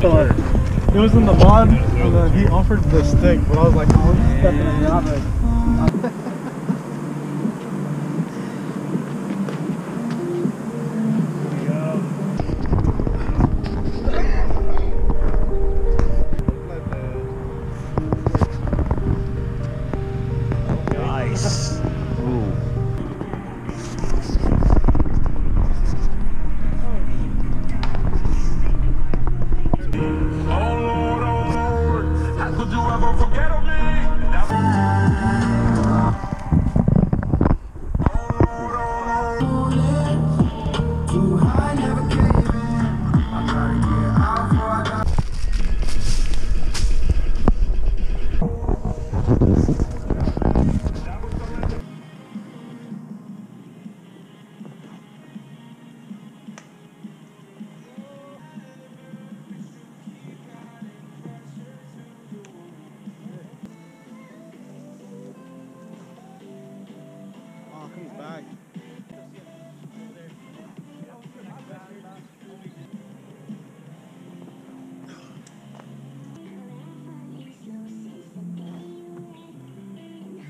So it was in the mod, and then he offered the stick, but I was like, oh, I'm stepping in the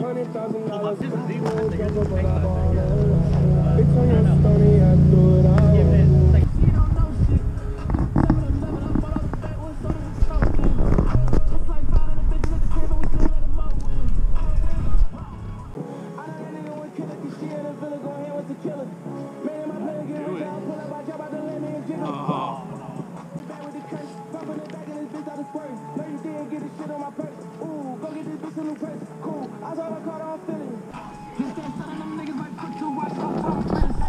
big on one. Bitch on your stony, I do it all. Give it. was spraying. Ladies did get this shit on my face. Ooh, go get this bitch a new place. Cool, I thought I caught all feelings. Just that son of them niggas might put you right on top of this.